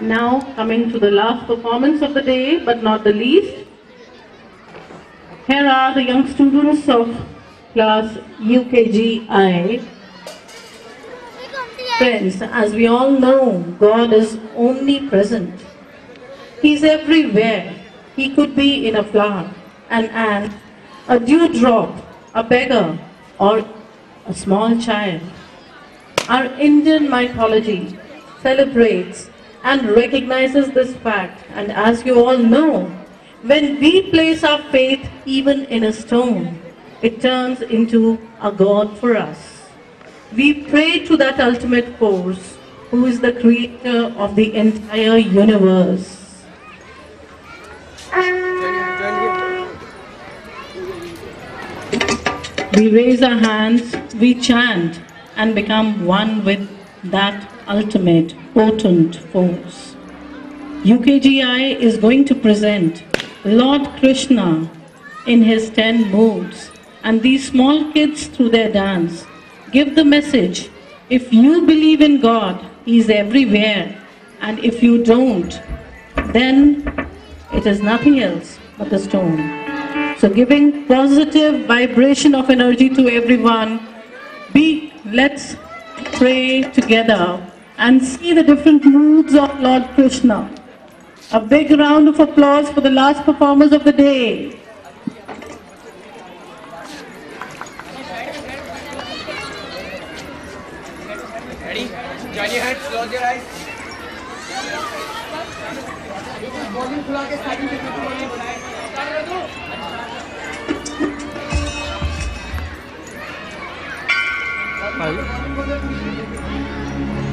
Now coming to the last performance of the day, but not the least. Here are the young students of class UKGI. Friends, as we all know, God is omnipresent. He's everywhere. He could be in a flower, an ant, a dewdrop, a beggar, or a small child. Our Indian mythology celebrates and recognizes this fact. And as you all know, when we place our faith even in a stone, it turns into a God for us. We pray to that ultimate force who is the creator of the entire universe. We raise our hands, we chant, and become one with that ultimate potent force. UKGI is going to present Lord Krishna in his 10 moods, and these small kids through their dance give the message if you believe in God, He is everywhere, and if you don't, then it is nothing else but a stone. So giving positive vibration of energy to everyone, be let's pray together and see the different moods of Lord Krishna. A big round of applause for the last performers of the day. Ready? Join your hands, close your eyes. Bowling खुला के side में bowling नमो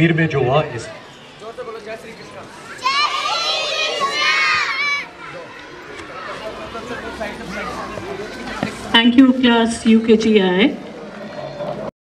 कश्मीर में जो हुआ इस जोर से बोलो जय Shri Krishna Thank you, class UKGI.